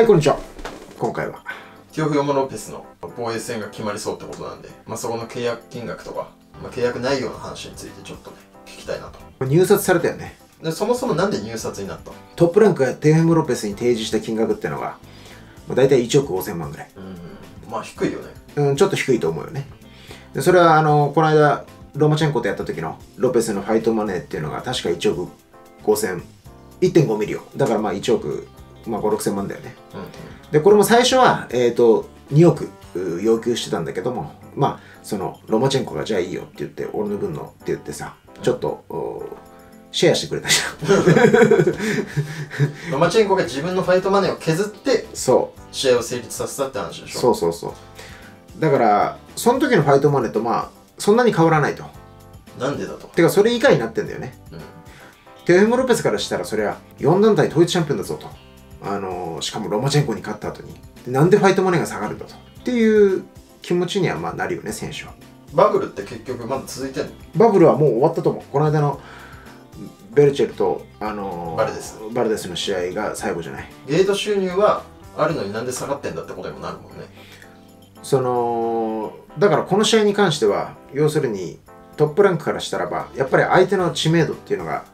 はいこんにちは。今回は。ティオフィオモ・ロペスの防衛戦が決まりそうってことなんで、まあ、そこの契約金額とか、まあ、契約内容の話についてちょっとね聞きたいなと。入札されたよね。でそもそもなんで入札になったの？トップランクがテーフェム・ロペスに提示した金額っていうのがもう大体1億5000万ぐらい。うんまあ低いよね。うんちょっと低いと思うよね。でそれはあのこの間ロマチェンコとやった時のロペスのファイトマネーっていうのが確か1億5000 1.5ミリオンだからまあ1億、まあ、5 6千万だよね。うんでこれも最初は、えー、と2億要求してたんだけどもまあそのロマチェンコがじゃあいいよって言って俺の分のって言ってさちょっとおシェアしてくれたじゃん。ロマチェンコが自分のファイトマネーを削ってそう。試合を成立させたって話でしょ？そうそうそう。だからその時のファイトマネーとまあそんなに変わらないと。なんでだと？てかそれ以下になってんだよね。うん。テオフェム・ロペスからしたらそりゃ4団体統一チャンピオンだぞとあのーしかもロマチェンコに勝った後にでなんでファイトマネーが下がるんだとっていう気持ちにはまあなるよね選手は。バブルって結局まだ続いてんの？バブルはもう終わったと思う。この間のベルチェルと、あのーバルデス。バルデスの試合が最後じゃない？ゲート収入はあるのになんで下がってんだってことにもなるもんね。そのだからこの試合に関しては要するにトップランクからしたらばやっぱり相手の知名度っていうのが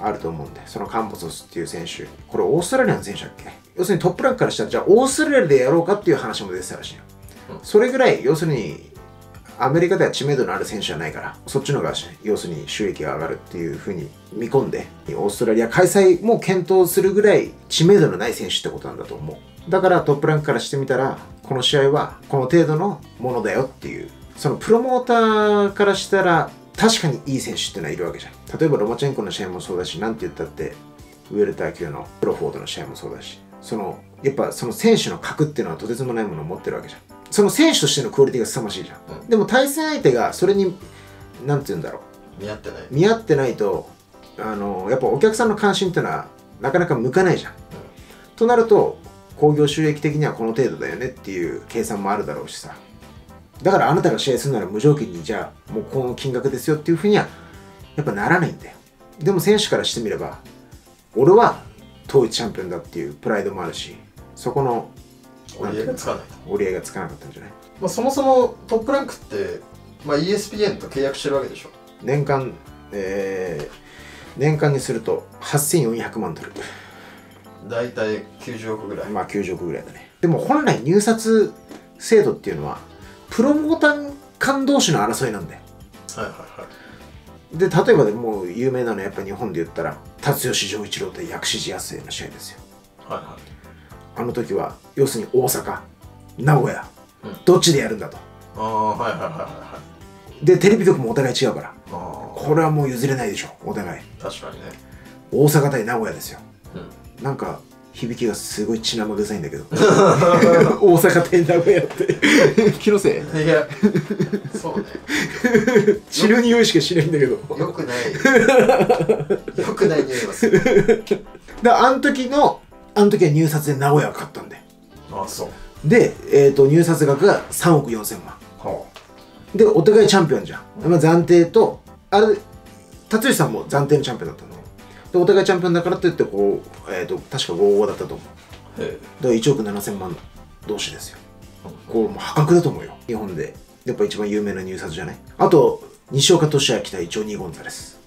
あると思うんでそのカンポソスっていう選手。これオーストラリアの選手だっけ？要するにトップランクからしたらじゃあオーストラリアでやろうかっていう話も出てたらしいよ、うん。それぐらい要するにアメリカでは知名度のある選手じゃないからそっちの方が要するに収益が上がるっていうふうに見込んでオーストラリア開催も検討するぐらい知名度のない選手ってことなんだと思う。だからトップランクからしてみたらこの試合はこの程度のものだよっていう。そのプロモーターからしたら確かにいい選手っていうのはいるわけじゃん。例えばロマチェンコの試合もそうだしなんて言ったってウェルター級のプロフォードの試合もそうだしそのやっぱその選手の格っていうのはとてつもないものを持ってるわけじゃん。その選手としてのクオリティが凄ましいじゃん、うん。でも対戦相手がそれになんて言うんだろう。見合ってない。見合ってないとあのやっぱお客さんの関心っていうのはなかなか向かないじゃん、となると興行収益的にはこの程度だよねっていう計算もあるだろうしさだからあなたが試合するなら無条件にじゃあもうこの金額ですよっていうふうにはやっぱならないんだよ。でも選手からしてみれば俺は統一チャンピオンだっていうプライドもあるしそこの折り合いがつかない。と、折り合いがつかなかったんじゃない？まあ、そもそもトップランクって、まあ、ESPN と契約してるわけでしょ。年間えー年間にすると8400万ドル。大体90億ぐらい、まあ90億ぐらいだね。でも本来入札制度っていうのはプロモーター間同士の争いなんだよ。はいはいはい。で例えばでもう有名なのはやっぱ日本で言ったら辰吉丈一郎と薬師寺康生の試合ですよ。はいはい。あの時は要するに大阪名古屋、うん。どっちでやるんだと。ああはいはいはいはいはい。でテレビ局もお互い違うから。あこれはもう譲れないでしょお互い。あ確かにね。大阪対名古屋ですよ。うん。なんか響きがすごい血生臭いんだけど。大阪対名古屋って。気のせいいや。そうね。血の匂いしかしないんだけど。よくない。よくない匂いはする。であの時のあの時は入札で名古屋が勝ったんでああそう。で、えー、と入札額が3億4千万。はでお互いチャンピオンじゃん、まあ、暫定とあれ辰吉さんも暫定のチャンピオンだったのでお互いチャンピオンだからといってこう、えー、と確か5-5だったと思う。だから1億7千万同士ですよ。こうもう破格だと思うよ。日本で。やっぱ一番有名な入札じゃない？あと西岡俊明対ジョニー・ゴンザレス。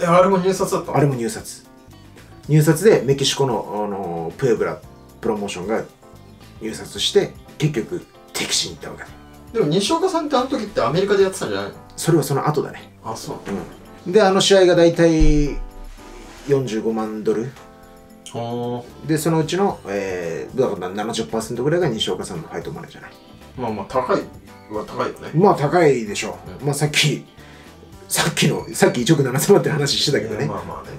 えあれも入札だったの？あれも入札。入札でメキシコの、あのプエブラプロモーションが入札して結局敵地に行ったわけ。ででも西岡さんってあの時ってアメリカでやってたんじゃないの？それはその後だね。あそう。うん。であの試合が大体45万ドル。はでそのうちの、えー、だから70%ぐらいが西岡さんのファイトマネーじゃないあまあまあ高い。は高いよね。まあ高いでしょう、うん。まあさっきさっきのさっき1億7000万って話してたけどね、まあまあね。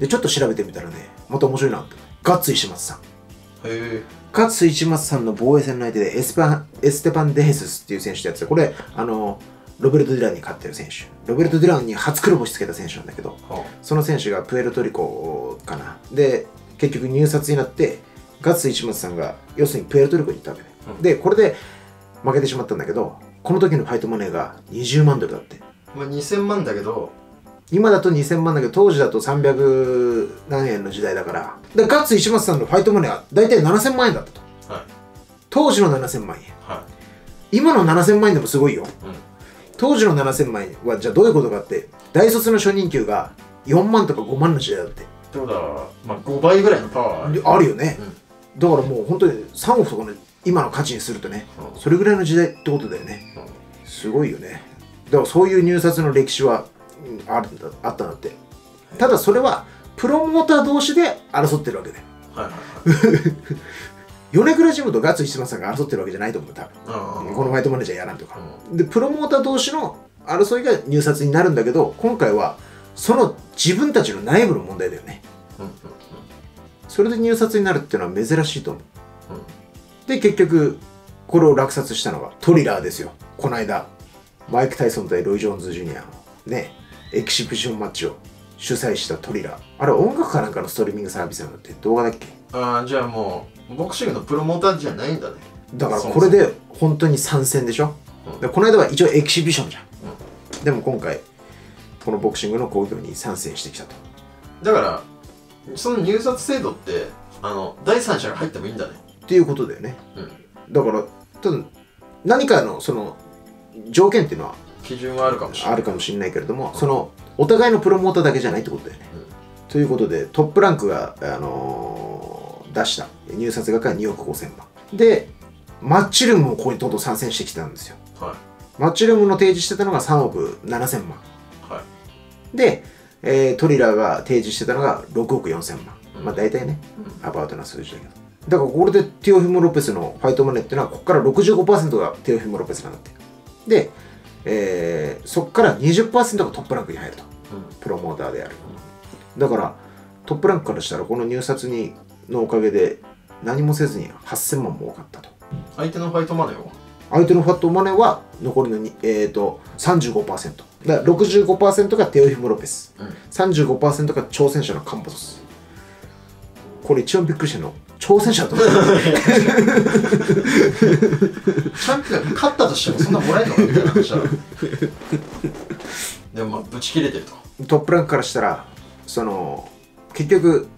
でちょっと調べてみたらねまた面白いなって。ガッツ石松さん。へえ。ガッツ石松さんの防衛戦の相手でエスパンエステパン・デヘススっていう選手ってた。これあのロベルト・デュランに勝ってる選手。ロベルト・デュランに初黒星つけた選手なんだけどはその選手がプエルトリコかな。で結局入札になってガッツ石松さんが要するにプエルトリコに行ったわけね、うん。でこれで負けてしまったんだけどこの時のファイトマネーが20万ドルだって。あまあ2000万だけど。今だと2000万だけど当時だと300何円の時代だから。でガッツ石松さんのファイトマネーは大体7000万円だったと。はい。当時の7000万円。は今の7000万円でもすごいよ当時の7000万円はじゃあどういうことかって大卒の初任給が4万とか5万の時代だって。ってことはまあ5倍ぐらいのパワーある。あるよね、うん。だからもう本当に3億とかの今の価値にするとねうん。それぐらいの時代ってことだよね。すごいよね。だからそういう入札の歴史はうんあるんだあったんだって。ただそれはプロモーター同士で争ってるわけではいはいはい 米倉ジムとガッツ石松さんが争ってるわけじゃないと思う多うん分このファイトマネージャーやらんとか。うん。でプロモーター同士の争いが入札になるんだけど今回はその自分たちの内部の問題だよね。うんうんそれで入札になるっていうのは珍しいと思う。うん。で結局これを落札したのがトリラーですよ。この間マイク・タイソン対ロイ・ジョーンズ・ジュニアのねエキシビションマッチを主催したトリラー。あれ音楽かなんかのストリーミングサービスなんだって動画だっけ？ああじゃあもうボクシングのプロモーターじゃないんだね。だからこれで本当に参戦でしょ、うん。でこの間は一応エキシビションじゃん、でも今回このボクシングの興行に参戦してきたと。だからその入札制度ってあの第三者が入ってもいいんだね。っていうことだよね。うん。だからただ何かのその条件っていうのは基準はあるかもしれない。あるかもしれないけれどもそのお互いのプロモーターだけじゃないってことだよね、ということでトップランクが、あのー出した入札額は2億5000万でマッチルームもここにどんどん参戦してきたんですよ。はマッチルームの提示してたのが3億7000万。いはい。で、えートリラーが提示してたのが6億4000万、うん。まあ大体ねうん。アバウトな数字だけど。だからこれでティオフィモ・ロペスのファイトマネーっていうのはここから65%がティオフィモ・ロペスなんだって。で、えーそこから20%がトップランクに入ると。うん。プロモーターである。だからトップランクからしたらこの入札にのおかげで何もせずに8000万儲かったと。相手のファイトマネーを相手のファットマネーは残りのに、えー、と35%だから65%がテオフィモ・ロペス。うん。35%が挑戦者のカンポソス。これ一番びっくりしたの。挑戦者だと思ったチャンピオン勝ったとしてもそんなもらえるのかみたいな話だろ。でもまあブチ切れてると。トップランクからしたらその結局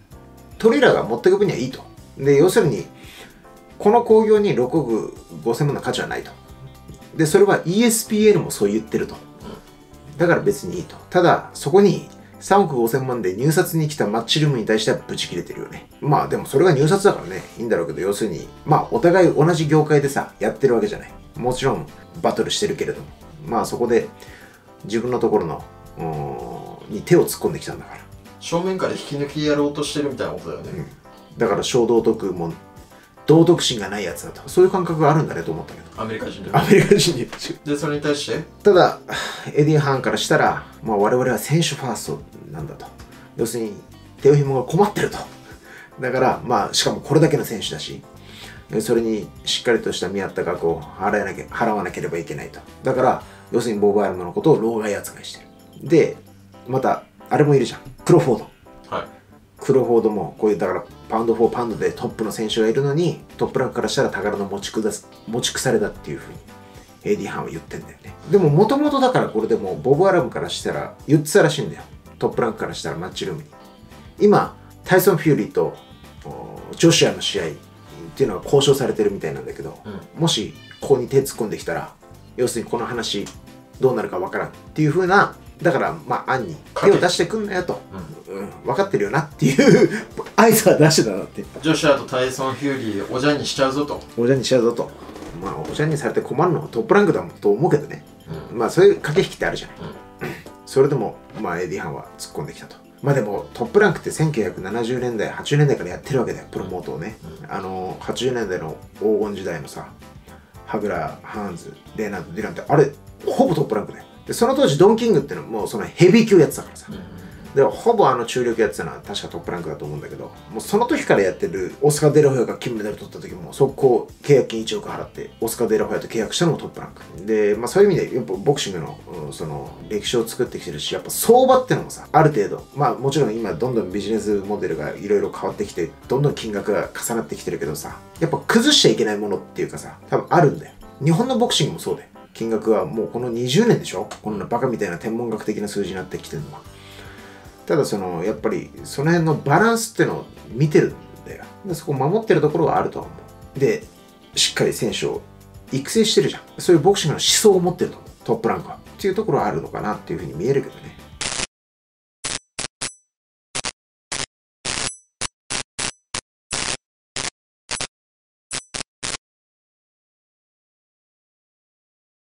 トリラーが持っていく分にはいいとで要するにこの興行に6億5000万の価値はないと。でそれは ESPN もそう言ってると。だから別にいいと。ただそこに3億5000万で入札に来たマッチルームに対してはブチ切れてるよね。まあでもそれが入札だからね。いいんだろうけど要するにまあお互い同じ業界でさやってるわけじゃない。もちろんバトルしてるけれども。まあそこで自分のところのに手を突っ込んできたんだから。正面から引き抜きやろうとしてるみたいなことだよね、だから小道徳も道徳心がないやつだと。そういう感覚があるんだねと思ったけど。アメリカ人でアメリカ人に。でそれに対して？ただエディ・ハーンからしたら、まあ、我々は選手ファーストなんだと。要するに手を紐が困ってると。だからまあしかもこれだけの選手だし。えそれにしっかりとした見合った額を払わなきゃ払わなければいけないと。だから要するにボーバーアルムのことを老害扱いしてる。でまたあれもいるじゃん。クロフォード。はいクロフォードもこういうだからパウンド・フォー・パウンドでトップの選手がいるのにトップランクからしたら宝の持ち下す持ち腐れだっていうふうにエディ・ハーンは言ってんだよね。でももともとだからこれでもうボブ・アラムからしたら言ってたらしいんだよ。トップランクからしたらマッチルームに。今タイソン・フューリーとおジョシュアの試合っていうのは交渉されてるみたいなんだけど、うん。もしここに手突っ込んできたら要するにこの話どうなるかわからんっていうふうなだからまあ案に手を出してくんなよと、うん、分かってるよなっていう合図は出してたなってジョシュアとタイソン・フューリーおじゃんにしちゃうぞと、おじゃんにしちゃうぞと。まあおじゃんにされて困るのはトップランクだと思うけどね。うん。まあそういう駆け引きってあるじゃない、それでもまあエディ・ハンは突っ込んできたと。まあでもトップランクって1970年代80年代からやってるわけだよプロモートをね、あの80年代の黄金時代のさハグラーハーンズレーナードディランってあれほぼトップランクだよでその当時ドン・キングってのはもうそのヘビー級やってたからさ、でほぼあの中力やってたのは確かトップランクだと思うんだけどもうその時からやってるオスカー・デラホヤが金メダル取った時も速攻契約金1億払ってオスカー・デラホヤと契約したのもトップランク。で、まあ、そういう意味でやっぱボクシングの,、うんその歴史を作ってきてるしやっぱ相場ってのもさある程度まあもちろん今どんどんビジネスモデルがいろいろ変わってきてどんどん金額が重なってきてるけどさやっぱ崩しちゃいけないものっていうかさ多分あるんだよ。日本のボクシングもそうだよ金額はもうこの20年でしょ？こんなバカみたいな天文学的な数字になってきてるのは。ただそのやっぱりその辺のバランスっていうのを見てるんだよ。でそこ守ってるところはあると思う。でしっかり選手を育成してるじゃん。そういうボクシングの思想を持ってると思う。トップランクは。っていうところはあるのかなっていうふうに見えるけどね。